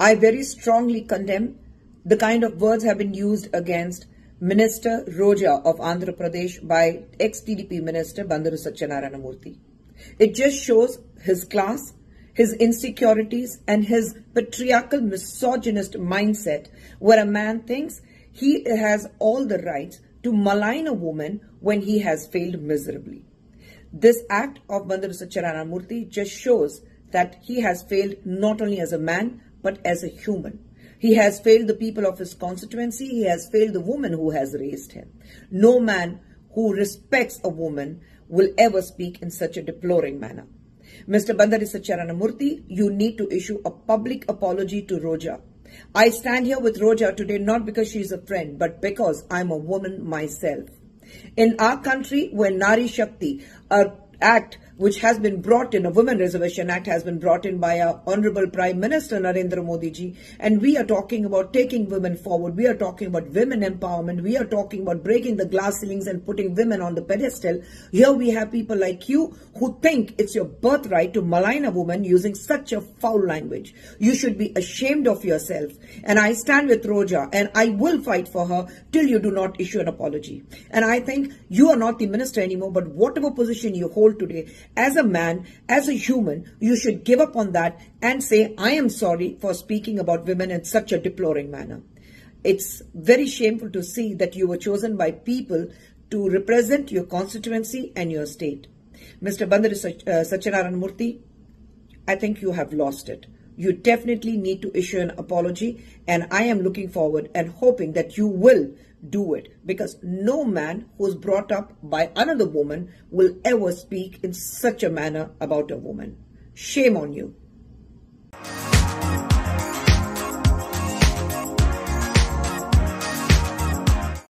I very strongly condemn the kind of words have been used against Minister Roja of Andhra Pradesh by ex-TDP Minister Bandaru Satyanarayana. It just shows his class, his insecurities and his patriarchal misogynist mindset where a man thinks he has all the rights to malign a woman when he has failed miserably. This act of Bandaru Satyanarayana just shows that he has failed not only as a man but as a human. He has failed the people of his constituency. He has failed the woman who has raised him. No man who respects a woman will ever speak in such a deploring manner. Mr. Bandaru Satyanarayana you need to issue a public apology to Roja. I stand here with Roja today not because she is a friend, but because I'm a woman myself. In our country, when Nari Shakti, a act which has been brought in, a Women Reservation Act has been brought in by our Honorable Prime Minister Narendra Modi ji. And we are talking about taking women forward. We are talking about women empowerment. We are talking about breaking the glass ceilings and putting women on the pedestal. Here we have people like you who think it's your birthright to malign a woman using such a foul language. You should be ashamed of yourself. And I stand with Roja and I will fight for her till you do not issue an apology. And I think you are not the minister anymore, but whatever position you hold today, as a man, as a human, you should give up on that and say, I am sorry for speaking about women in such a deploring manner. It's very shameful to see that you were chosen by people to represent your constituency and your state. Mr. Bandaru uh, Satyanarayana Murthy, I think you have lost it. You definitely need to issue an apology and I am looking forward and hoping that you will do it because no man who's brought up by another woman will ever speak in such a manner about a woman. Shame on you.